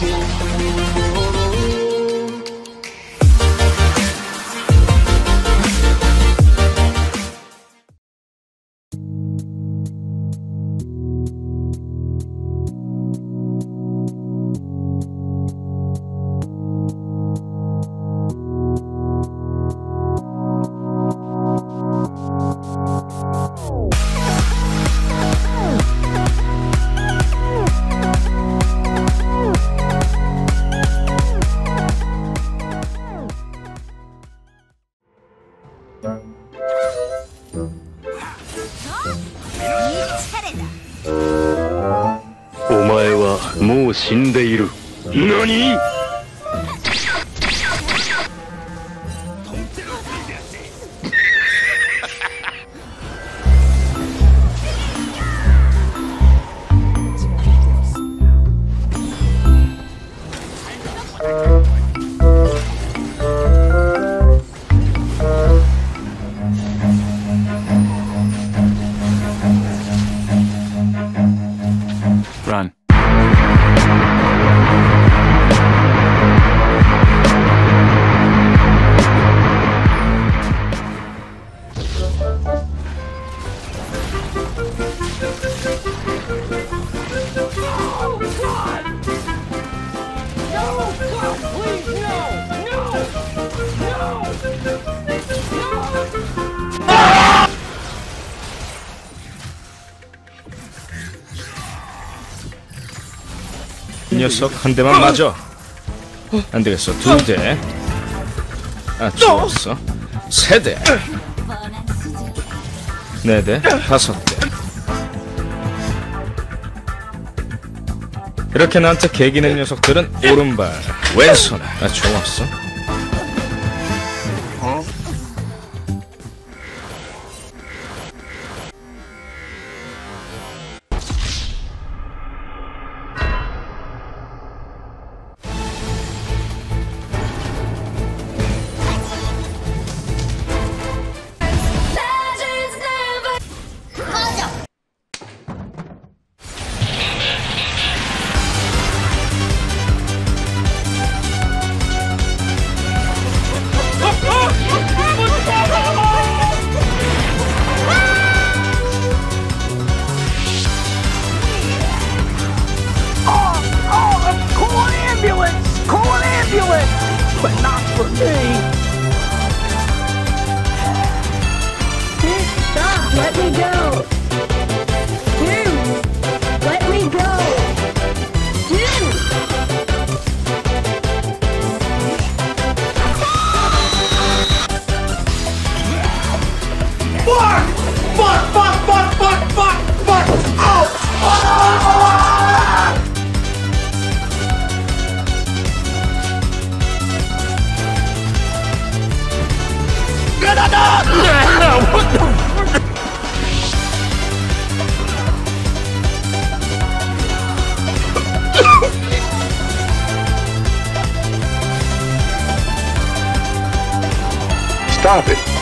おもう死んでいる。何？녀석 한 대만 맞아. 안 되겠어. 두 대. 아, 좋았어. 세 대. 네 대. 다섯 대. 이렇게 나한테 개기는 녀석들은 오른발, 왼손. 아, 좋았어. For me! Stop! Let me go! Dude! Let me go! Dude! Stop it